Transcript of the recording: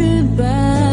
goodbye